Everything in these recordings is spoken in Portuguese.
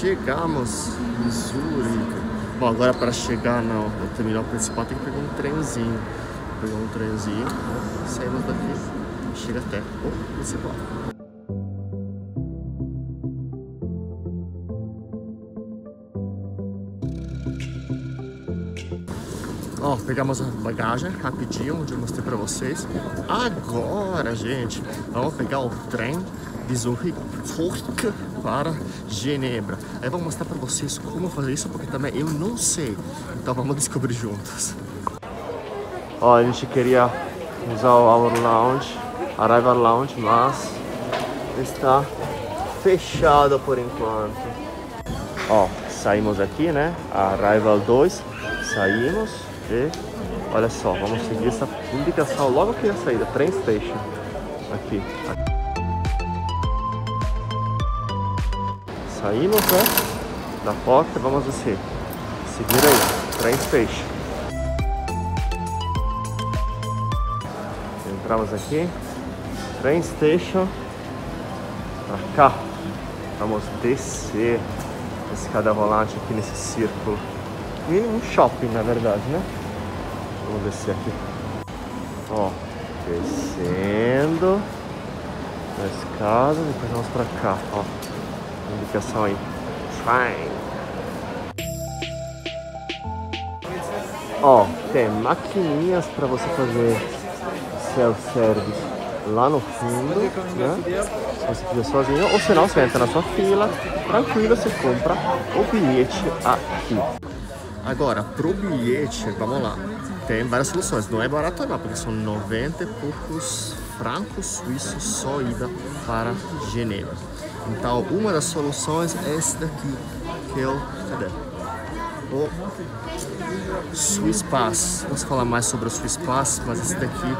chegamos em Zurique. Bom, agora para chegar no terminal principal tem que pegar um trenzinho. Pegar um trenzinho, saímos daqui, chega até o principal. Ó, pegamos a bagagem rapidinho, onde eu mostrei pra vocês. Agora, gente, vamos pegar o trem de Zurich para Genebra. Eu vou mostrar pra vocês como fazer isso, porque também eu não sei. Então vamos descobrir juntos. Ó, a gente queria usar o Our Lounge, Arrival Lounge, mas está fechado por enquanto. Ó, saímos aqui, né? Arrival 2, saímos e olha só, vamos seguir essa indicação logo aqui na saída, Train Station. Aqui. Saímos, né? Da porta, vamos descer. Seguir aí, Train Station. Entramos aqui, Train Station. Pra cá. Vamos descer escada rolante aqui nesse círculo. Um shopping, na verdade, né? Vamos descer aqui. Ó, descendo na escada, depois vamos pra cá, ó. Indicação aí. Train. Ó, tem maquininhas para você fazer self-service lá no fundo, né? Se você quiser sozinho, ou senão você entra na sua fila, tranquilo, você compra o bilhete aqui. Agora, pro bilhete, vamos lá, tem várias soluções. Não é barato não, porque são 90 e poucos francos suíços só ida para Genebra. Então, uma das soluções é esse daqui, que é o, cadê? O Swiss Pass. Vamos falar mais sobre o Swiss Pass, mas esse daqui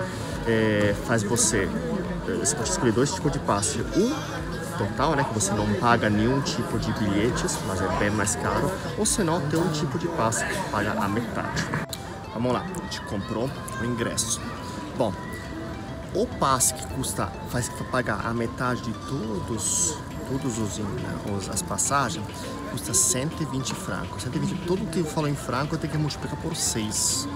é, faz você, você pode escolher dois tipos de passe. Um total, né, que você não paga nenhum tipo de bilhetes, mas é bem mais caro, ou senão tem um tipo de passe que paga a metade. Vamos lá, a gente comprou o ingresso. Bom, o passe que custa, faz pagar a metade de todos, todos os, né, as passagens, custa 120 francos. 120, tudo que eu falo em franco eu tenho que multiplicar por 6.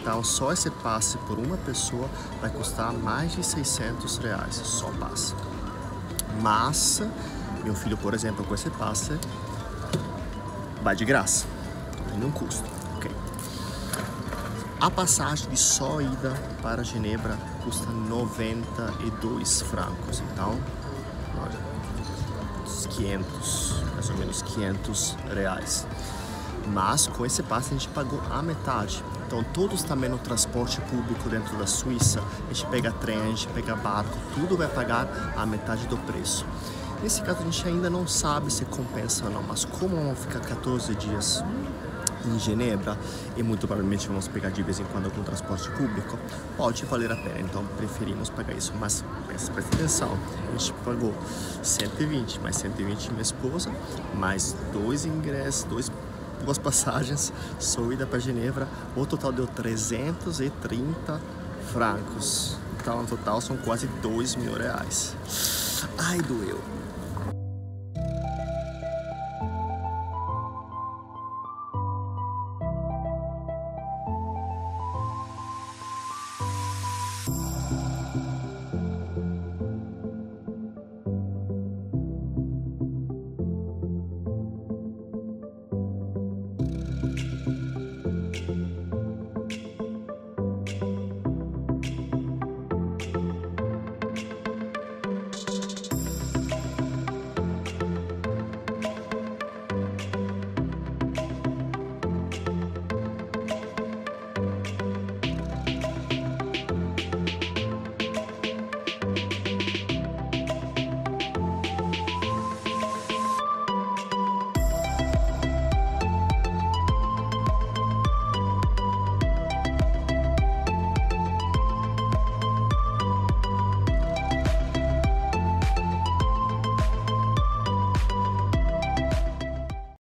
Então, só esse passe por uma pessoa vai custar mais de 600 reais, só passe. Mas, meu filho, por exemplo, com esse passe, vai de graça, não custa? A passagem de só ida para Genebra custa 92 francos, então, olha, 500, mais ou menos 500 reais. Mas com esse passe a gente pagou a metade. Então todos também no transporte público dentro da Suíça, a gente pega trem, a gente pega barco, tudo vai pagar a metade do preço. Nesse caso a gente ainda não sabe se compensa ou não, mas como vamos ficar 14 dias em Genebra e muito provavelmente vamos pegar de vez em quando algum transporte público, pode valer a pena, então preferimos pagar isso. Mas presta atenção, a gente pagou 120, mais 120 minha esposa, mais dois ingressos, dois duas passagens, só ida para Genebra, o total deu 330 francos. Então, no total são quase 2 mil reais. Ai, doeu.